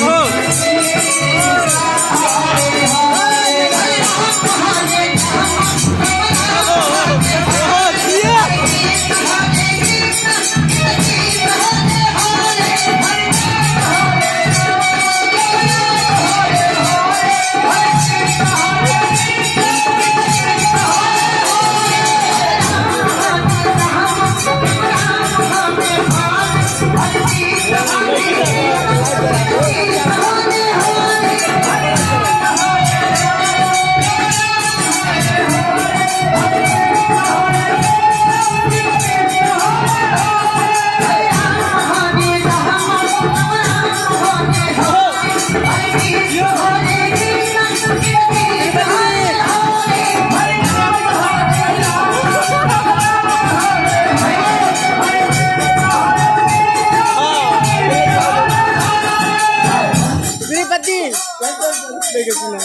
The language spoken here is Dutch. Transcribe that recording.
Oh. Let us make it now.